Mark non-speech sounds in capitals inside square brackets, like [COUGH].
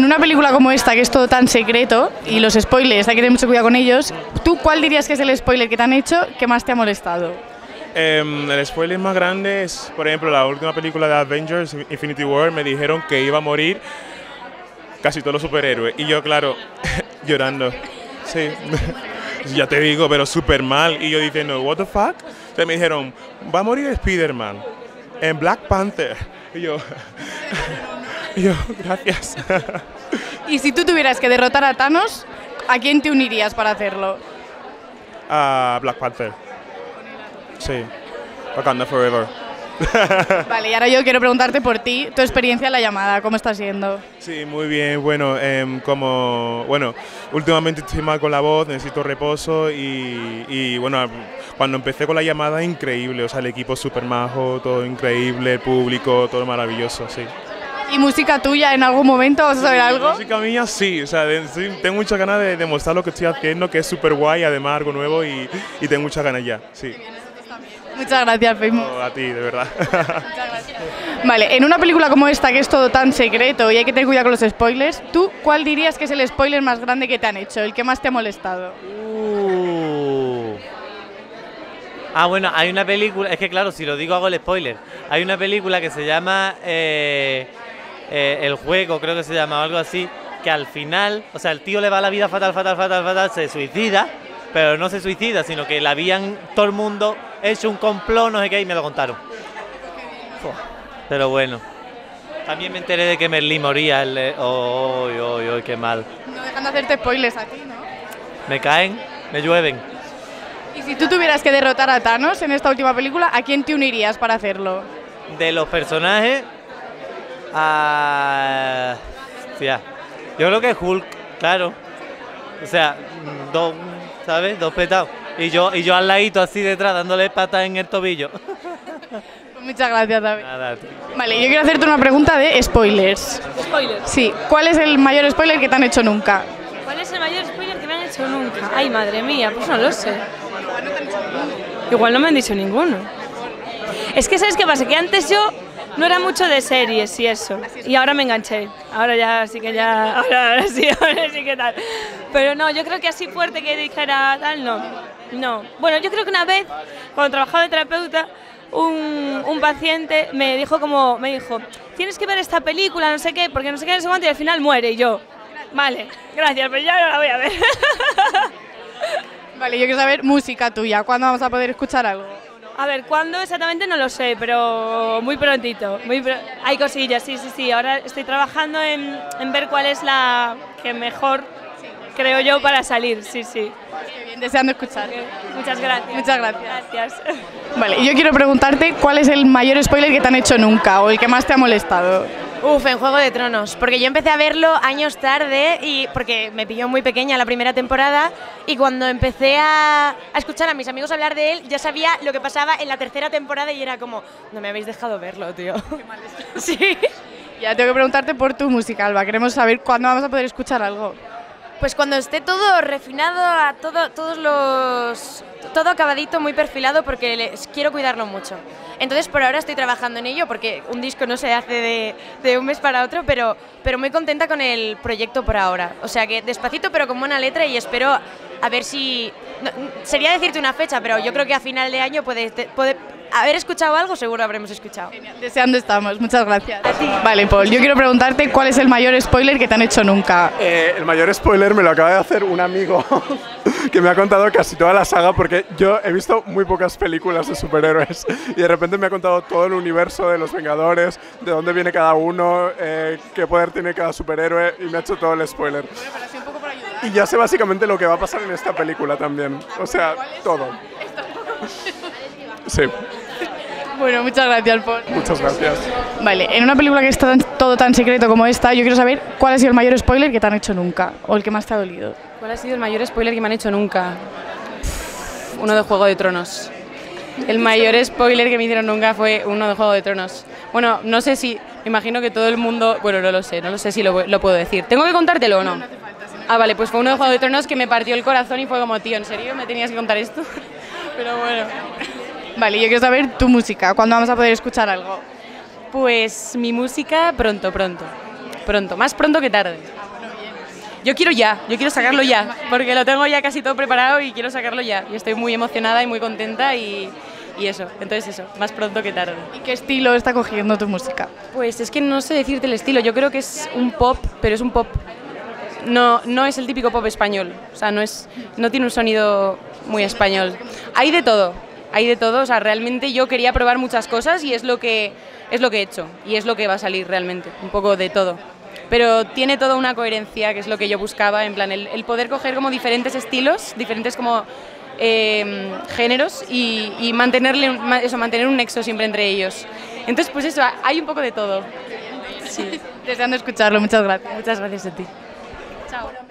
en una película como esta, que es todo tan secreto, y los spoilers, hay que tener mucho cuidado con ellos, ¿tú cuál dirías que es el spoiler que te han hecho que más te ha molestado? Em, el spoiler más grande es, por ejemplo, la última película de Avengers, Infinity War, me dijeron que iba a morir casi todos los superhéroes. Y yo, claro, [LAUGHS] llorando. Sí, [LAUGHS] ya te digo, pero súper mal. Y yo diciendo, ¿What the fuck? Entonces me dijeron, va a morir Spider-Man en Black Panther. Y yo, [LAUGHS] [LAUGHS] yo gracias. Y si tú tuvieras que derrotar a Thanos, ¿a quién te unirías para hacerlo? A Black Panther. Sí, Wakanda Forever. [LAUGHS] Vale, y ahora yo quiero preguntarte por ti, tu experiencia en la llamada, ¿cómo está siendo? Sí, muy bien. Bueno, em, como bueno, últimamente estoy mal con la voz, necesito reposo y, y, bueno, cuando empecé con la llamada increíble, o sea, el equipo súper majo, todo increíble, el público, todo maravilloso, sí. ¿Y música tuya en algún momento? ¿Vas a saber algo? Música mía sí, o sea, de- sí, tengo muchas ganas de demostrar lo que estoy haciendo, que es súper guay, además algo nuevo y, y tengo muchas ganas ya, sí. Muchas gracias, Feimo. A ti, de verdad. Vale, en una película como esta, que es todo tan secreto y hay que tener cuidado con los spoilers, ¿tú cuál dirías que es el spoiler más grande que te han hecho, el que más te ha molestado? Uh. Ah, bueno, hay una película, es que claro, si lo digo hago el spoiler. Hay una película que se llama eh, eh, El Juego, creo que se llama, o algo así, que al final, o sea, el tío le va la vida fatal, fatal, fatal, fatal, se suicida, pero no se suicida, sino que la habían todo el mundo hecho un complot, no sé qué, y me lo contaron. Fua, Pero bueno. También me enteré de que Merlí moría. El, oh, oh, oh, qué mal. No dejan de hacerte spoilers a ti, ¿no? Me caen, me llueven. Y si tú tuvieras que derrotar a Thanos en esta última película, ¿a quién te unirías para hacerlo? de los personajes a. Hostia, yo creo que Hulk, claro. O sea, mm, dos, ¿sabes? Dos petados. Y yo, y yo al ladito así detrás dándole patas en el tobillo. [LAUGHS] Muchas gracias, David. Nada. Vale, yo quiero hacerte una pregunta de spoilers. Spoiler. Sí, ¿cuál es el mayor spoiler que te han hecho nunca? ¿Cuál es el mayor spoiler que me han hecho nunca? Ay, madre mía, pues no lo sé. Igual no me han dicho ninguno. Es que, ¿sabes qué pasa? Que antes yo no era mucho de series y eso. Y ahora me enganché. Ahora ya sí que ya. [LAUGHS] Ahora, sí, ahora sí que tal. Pero no, yo creo que así fuerte que dijera tal, no. No. Bueno, yo creo que una vez, cuando trabajaba de terapeuta, un, un paciente me dijo como. Me dijo, tienes que ver esta película, no sé qué, porque no sé qué, no sé cuánto, y al final muere. Y yo, vale, gracias, pero ya no la voy a ver. [LAUGHS] Vale, yo quiero saber música tuya. ¿Cuándo vamos a poder escuchar algo? A ver, ¿cuándo exactamente? No lo sé, pero muy prontito. Muy pro- Hay cosillas, sí, sí, sí. Ahora estoy trabajando en, en ver cuál es la que mejor creo yo para salir, sí, sí. Qué bien, deseando escuchar. Muchas gracias. Muchas gracias. Gracias. Vale, yo quiero preguntarte cuál es el mayor spoiler que te han hecho nunca o el que más te ha molestado. Uf, en Juego de Tronos, porque yo empecé a verlo años tarde y porque me pilló muy pequeña la primera temporada y cuando empecé a, a escuchar a mis amigos hablar de él ya sabía lo que pasaba en la tercera temporada y era como, no me habéis dejado verlo, tío. [LAUGHS] sí. Ya tengo que preguntarte por tu música, Alba. Queremos saber cuándo vamos a poder escuchar algo. Pues cuando esté todo refinado, a todo, todos los, todo acabadito, muy perfilado, porque les, quiero cuidarlo mucho. Entonces por ahora estoy trabajando en ello, porque un disco no se hace de, un mes para otro, pero, pero muy contenta con el proyecto por ahora. O sea que despacito, pero con buena letra y espero a ver si... sería decirte una fecha, pero yo creo que a final de año puede haber escuchado algo, seguro habremos escuchado. Deseando estamos. Muchas gracias. Vale, Paul, yo quiero preguntarte cuál es el mayor spoiler que te han hecho nunca. Eh, el mayor spoiler me lo acaba de hacer un amigo [LAUGHS] que me ha contado casi toda la saga porque yo he visto muy pocas películas de superhéroes [LAUGHS] y de repente me ha contado todo el universo de los Vengadores, de dónde viene cada uno, eh, qué poder tiene cada superhéroe y me ha hecho todo el spoiler. Y ya sé básicamente lo que va a pasar en esta película también. O sea, todo. [LAUGHS] Sí, Bueno, muchas gracias, Paul. muchas gracias. Vale, en una película que está tan- todo tan secreto como esta, yo quiero saber cuál ha sido el mayor spoiler que te han hecho nunca o el que más te ha dolido. ¿Cuál ha sido el mayor spoiler que me han hecho nunca? Uno de Juego de Tronos. El mayor spoiler que me hicieron nunca fue uno de Juego de Tronos. Bueno, no sé si, me imagino que todo el mundo, bueno, no lo sé, no lo sé si lo, lo puedo decir. ¿Tengo que contártelo o no? Ah, vale, pues fue uno de Juego de Tronos que me partió el corazón y fue como, tío, ¿en serio me tenías que contar esto? [LAUGHS] Pero bueno. Vale, yo quiero saber tu música, cuándo vamos a poder escuchar algo. Pues mi música pronto, pronto. pronto, más pronto que tarde. Yo quiero ya, yo quiero sacarlo ya, porque lo tengo ya casi todo preparado y quiero sacarlo ya. Y estoy muy emocionada y muy contenta y, y eso, entonces eso, más pronto que tarde. ¿Y qué estilo está cogiendo tu música? Pues es que no sé decirte el estilo, yo creo que es un pop, pero es un pop no, no es el típico pop español, o sea, no, es, no tiene un sonido muy español. Hay de todo, hay de todo, o sea, realmente yo quería probar muchas cosas y es lo que, es lo que he hecho y es lo que va a salir realmente, un poco de todo. Pero tiene toda una coherencia, que es lo que yo buscaba, en plan, el, el poder coger como diferentes estilos, diferentes como eh, géneros y, y mantenerle, ma- eso, mantener un nexo siempre entre ellos. Entonces, pues eso, hay un poco de todo. Sí. [LAUGHS] Deseando escucharlo, muchas gracias. Muchas gracias a ti. Chao.